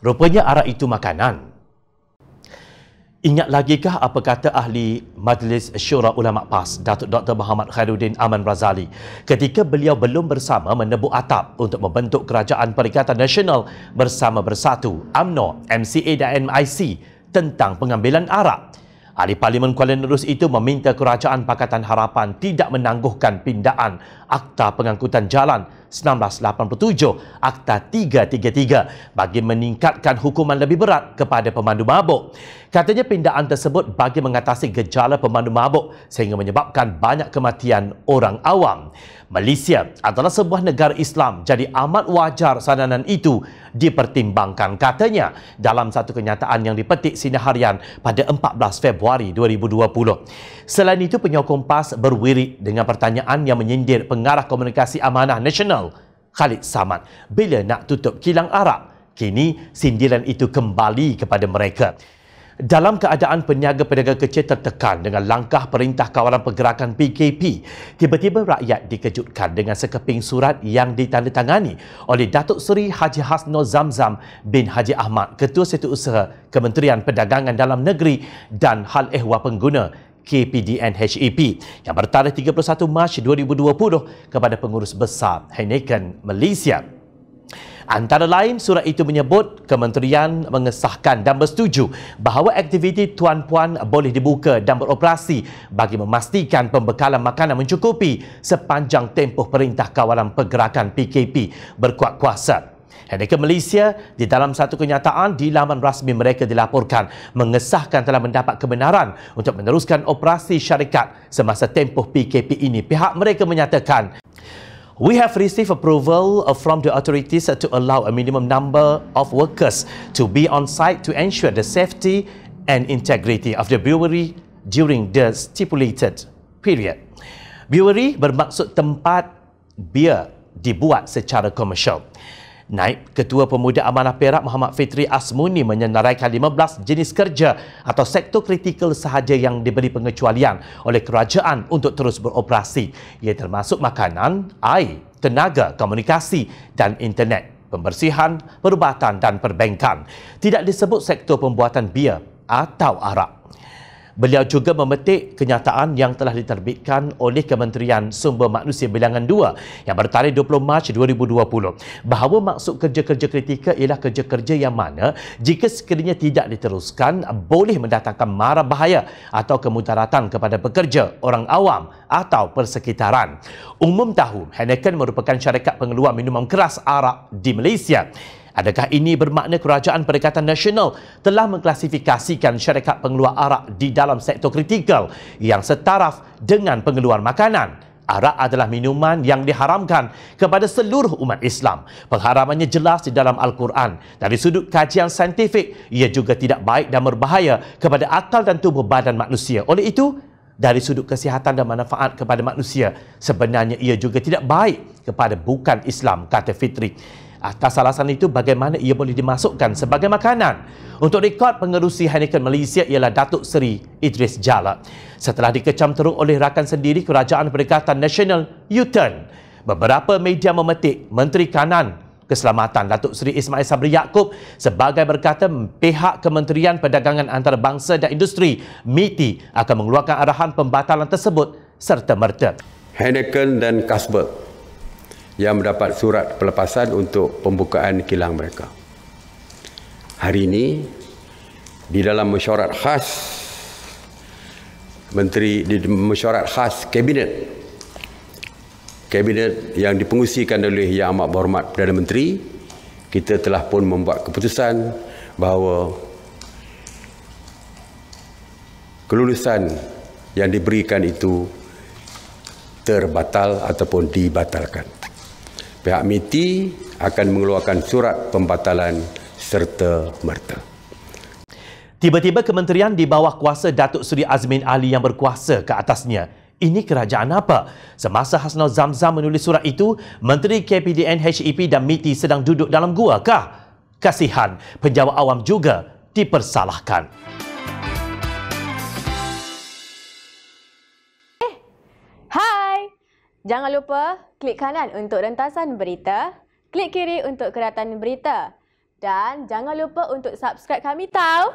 Rupanya arak itu makanan. Ingat lagikah apa kata ahli Majlis Syura Ulama PAS, Datuk Dr. Muhammad Khairuddin Aman Razali, ketika beliau belum bersama menebuk atap untuk membentuk Kerajaan Perikatan Nasional bersama Bersatu, AMNO, MCA dan MIC tentang pengambilan arak. Ahli Parlimen Kuala Nerus itu meminta Kerajaan Pakatan Harapan tidak menangguhkan pindaan Akta Pengangkutan Jalan 1987 Akta 333 bagi meningkatkan hukuman lebih berat kepada pemandu mabuk. Katanya pindaan tersebut bagi mengatasi gejala pemandu mabuk sehingga menyebabkan banyak kematian orang awam. Malaysia adalah sebuah negara Islam jadi amat wajar sadanan itu dipertimbangkan katanya dalam satu kenyataan yang dipetik sinar harian pada 14 Februari 2020. Selain itu penyokong PAS berwirid dengan pertanyaan yang menyindir pengarah komunikasi amanah nasional Khalid Samad bila nak tutup kilang arak. Kini sindiran itu kembali kepada mereka. Dalam keadaan peniaga pedagang kecil tertekan dengan langkah Perintah Kawalan Pergerakan PKP, tiba-tiba rakyat dikejutkan dengan sekeping surat yang ditandatangani oleh Datuk Seri Haji Hasno Zamzam bin Haji Ahmad, Ketua Setiausaha Kementerian Perdagangan Dalam Negeri dan Hal Ehwal Pengguna KPDN HEP yang bertarikh 31 Mac 2020 kepada pengurus besar Heineken Malaysia. Antara lain, surat itu menyebut kementerian mengesahkan dan bersetuju bahawa aktiviti tuan-puan boleh dibuka dan beroperasi bagi memastikan pembekalan makanan mencukupi sepanjang tempoh Perintah Kawalan Pergerakan PKP berkuat kuasa. Heineken Malaysia di dalam satu kenyataan di laman rasmi mereka dilaporkan mengesahkan telah mendapat kebenaran untuk meneruskan operasi syarikat semasa tempoh PKP ini. Pihak mereka menyatakan We have received approval from the authorities to allow a minimum number of workers to be on site to ensure the safety and integrity of the brewery during the stipulated period. Brewery bermaksud tempat bia dibuat secara komersial. Naib Ketua Pemuda Amanah Perak Muhammad Fitri Asmuni menyenaraikan 15 jenis kerja atau sektor kritikal sahaja yang diberi pengecualian oleh kerajaan untuk terus beroperasi. Ia termasuk makanan, air, tenaga, komunikasi dan internet, pembersihan, perubatan dan perbankan. Tidak disebut sektor pembuatan bia atau arak. Beliau juga memetik kenyataan yang telah diterbitkan oleh Kementerian Sumber Manusia Bilangan 2 yang bertarikh 20 Mac 2020 bahawa maksud kerja-kerja kritikal ialah kerja-kerja yang mana jika sekiranya tidak diteruskan boleh mendatangkan mara bahaya atau kemudaratan kepada pekerja, orang awam atau persekitaran. Umum tahu Heineken merupakan syarikat pengeluar minuman keras arak di Malaysia. Adakah ini bermakna Kerajaan Perikatan Nasional telah mengklasifikasikan syarikat pengeluar arak di dalam sektor kritikal yang setaraf dengan pengeluar makanan? Arak adalah minuman yang diharamkan kepada seluruh umat Islam. Pengharamannya jelas di dalam Al-Quran. Dari sudut kajian saintifik, ia juga tidak baik dan berbahaya kepada akal dan tubuh badan manusia. Oleh itu, dari sudut kesihatan dan manfaat kepada manusia, sebenarnya ia juga tidak baik kepada bukan Islam, kata Fitri. Atas alasan itu, bagaimana ia boleh dimasukkan sebagai makanan? Untuk rekod pengerusi Heineken Malaysia ialah Datuk Seri Idris Jala. Setelah dikecam teruk oleh rakan sendiri Kerajaan Perikatan Nasional U-Turn, beberapa media memetik Menteri Kanan Keselamatan Datuk Seri Ismail Sabri Yaakob sebagai berkata pihak Kementerian Perdagangan Antarabangsa dan Industri MITI akan mengeluarkan arahan pembatalan tersebut serta merta. Heineken dan Carlsberg yang mendapat surat pelepasan untuk pembukaan kilang mereka. Hari ini di dalam mesyuarat khas menteri di mesyuarat khas kabinet kabinet yang dipengusikan oleh Yang Amat Berhormat Perdana Menteri kita telah pun membuat keputusan bahawa kelulusan yang diberikan itu terbatal ataupun dibatalkan pihak MITI akan mengeluarkan surat pembatalan serta merta. Tiba-tiba kementerian di bawah kuasa Datuk Seri Azmin Ali yang berkuasa ke atasnya. Ini kerajaan apa? Semasa Hasnal Zamzam menulis surat itu, Menteri KPDN HEP dan MITI sedang duduk dalam gua kah? Kasihan, penjawat awam juga dipersalahkan. Jangan lupa klik kanan untuk rentasan berita, klik kiri untuk keratan berita. Dan jangan lupa untuk subscribe kami tahu.